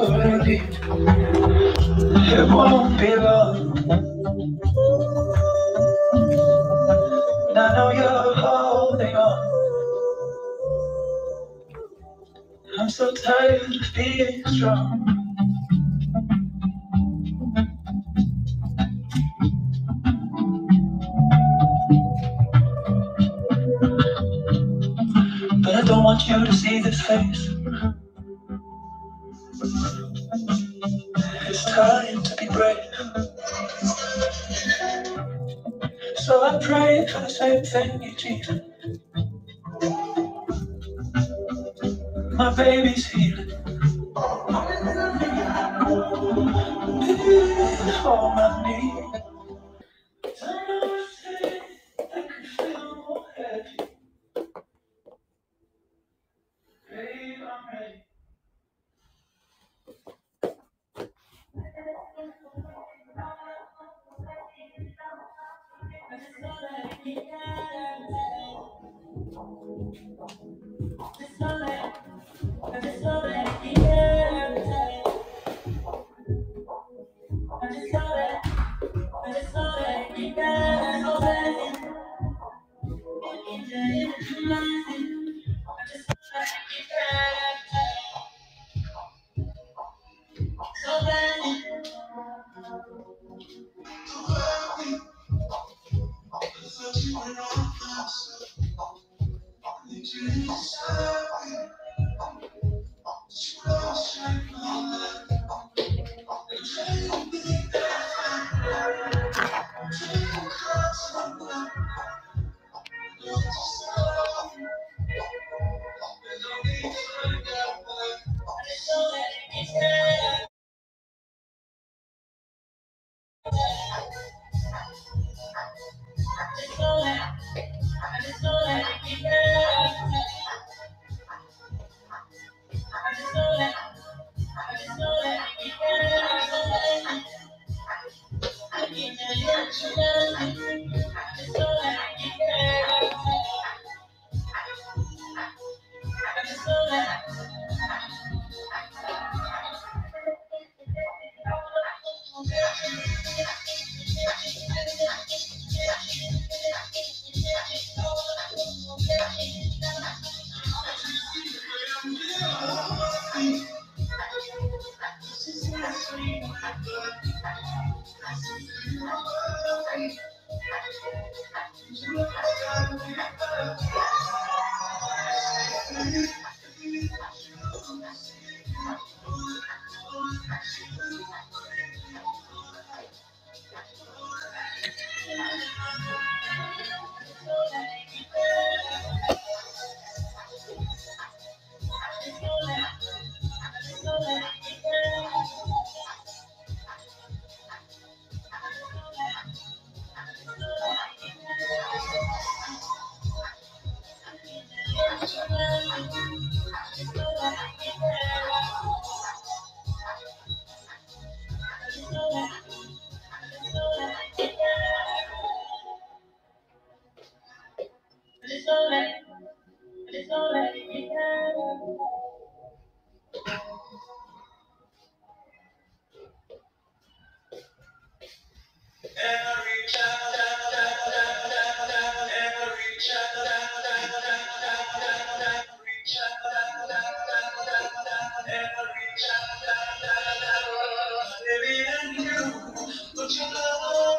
It won't be long I know you're holding on I'm so tired of being strong But I don't want you to see this face Pray for the same thing, Eugene. My baby's healing. Before my knee. So Thank you. you Every child, every child, every child, baby, and you, your love